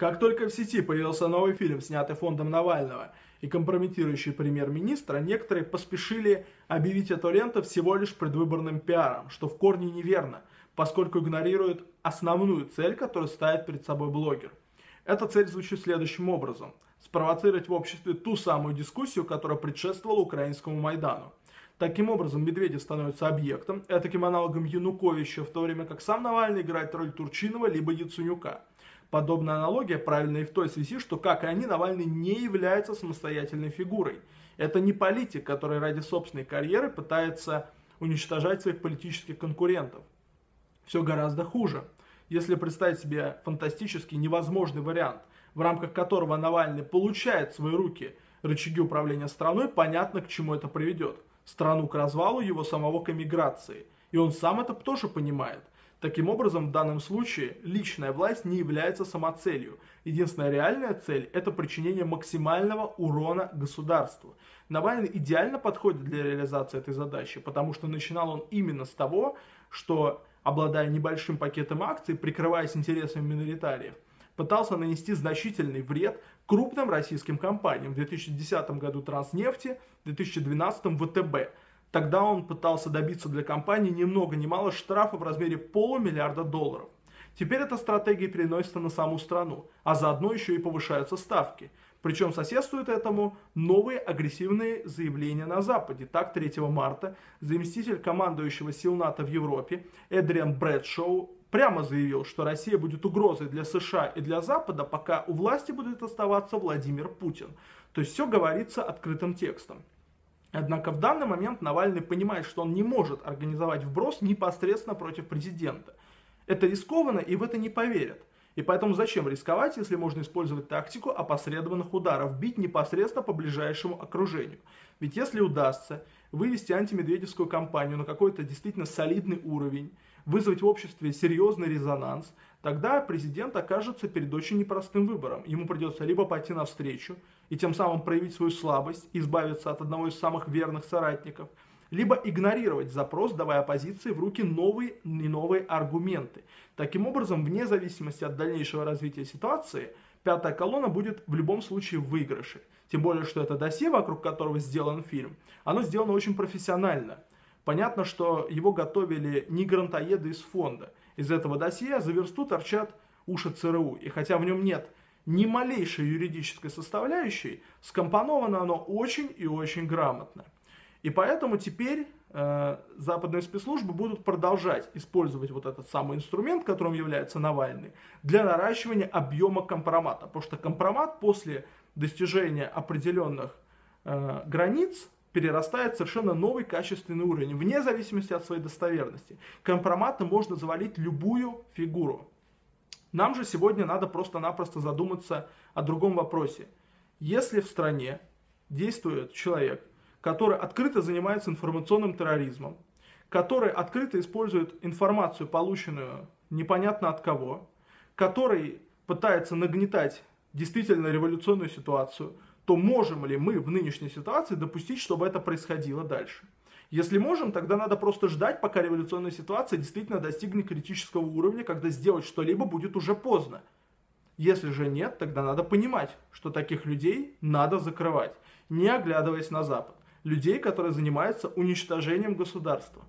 Как только в сети появился новый фильм, снятый фондом Навального и компрометирующий премьер-министра, некоторые поспешили объявить эту ленту всего лишь предвыборным пиаром, что в корне неверно, поскольку игнорирует основную цель, которую ставит перед собой блогер. Эта цель звучит следующим образом – спровоцировать в обществе ту самую дискуссию, которая предшествовала украинскому Майдану. Таким образом, Медведев становится объектом, таким аналогом Януковича, в то время как сам Навальный играет роль Турчинова либо Яценюка. Подобная аналогия правильна и в той связи, что, как и они, Навальный не является самостоятельной фигурой. Это не политик, который ради собственной карьеры пытается уничтожать своих политических конкурентов. Все гораздо хуже. Если представить себе фантастический невозможный вариант, в рамках которого Навальный получает в свои руки рычаги управления страной, понятно, к чему это приведет. Страну к развалу, его самого к эмиграции. И он сам это тоже понимает. Таким образом, в данном случае личная власть не является самоцелью. Единственная реальная цель – это причинение максимального урона государству. Навальный идеально подходит для реализации этой задачи, потому что начинал он именно с того, что, обладая небольшим пакетом акций, прикрываясь интересами миноритариев, пытался нанести значительный вред крупным российским компаниям в 2010 году Транснефти, в 2012 ВТБ – Тогда он пытался добиться для компании ни много ни мало штрафа в размере полумиллиарда долларов. Теперь эта стратегия переносится на саму страну, а заодно еще и повышаются ставки. Причем соседствуют этому новые агрессивные заявления на Западе. Так, 3 марта заместитель командующего сил НАТО в Европе Эдриан Брэдшоу прямо заявил, что Россия будет угрозой для США и для Запада, пока у власти будет оставаться Владимир Путин. То есть все говорится открытым текстом. Однако в данный момент Навальный понимает, что он не может организовать вброс непосредственно против президента. Это рискованно и в это не поверят. И поэтому зачем рисковать, если можно использовать тактику опосредованных ударов, бить непосредственно по ближайшему окружению. Ведь если удастся вывести антимедведевскую кампанию на какой-то действительно солидный уровень, вызвать в обществе серьезный резонанс, тогда президент окажется перед очень непростым выбором. Ему придется либо пойти навстречу и тем самым проявить свою слабость, избавиться от одного из самых верных соратников, либо игнорировать запрос, давая оппозиции в руки новые и новые аргументы. Таким образом, вне зависимости от дальнейшего развития ситуации, пятая колонна будет в любом случае в выигрыше. Тем более, что это досье, вокруг которого сделан фильм, оно сделано очень профессионально. Понятно, что его готовили не грантоеды из фонда. Из этого досье за версту торчат уши ЦРУ. И хотя в нем нет ни малейшей юридической составляющей, скомпоновано оно очень и очень грамотно. И поэтому теперь э, западные спецслужбы будут продолжать использовать вот этот самый инструмент, которым является Навальный, для наращивания объема компромата. Потому что компромат после достижения определенных э, границ перерастает в совершенно новый качественный уровень, вне зависимости от своей достоверности. Компроматом можно завалить любую фигуру. Нам же сегодня надо просто-напросто задуматься о другом вопросе. Если в стране действует человек, который открыто занимается информационным терроризмом, который открыто использует информацию, полученную непонятно от кого, который пытается нагнетать действительно революционную ситуацию – то можем ли мы в нынешней ситуации допустить, чтобы это происходило дальше? Если можем, тогда надо просто ждать, пока революционная ситуация действительно достигнет критического уровня, когда сделать что-либо будет уже поздно. Если же нет, тогда надо понимать, что таких людей надо закрывать, не оглядываясь на Запад. Людей, которые занимаются уничтожением государства.